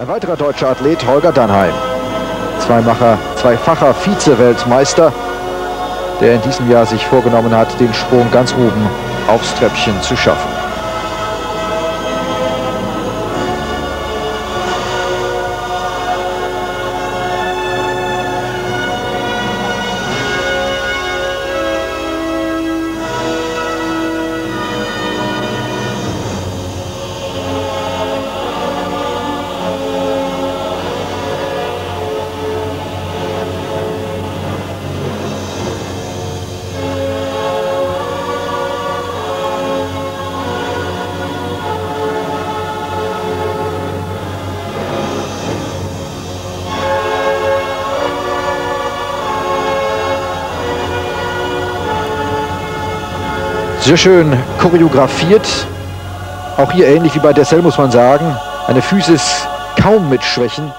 Ein weiterer deutscher Athlet, Holger Dannheim. Zweimacher, zweifacher Vize-Weltmeister, der in diesem Jahr sich vorgenommen hat, den Sprung ganz oben aufs Treppchen zu schaffen. Sehr schön choreografiert. Auch hier ähnlich wie bei Dessel muss man sagen. Eine Physis kaum mit Schwächen.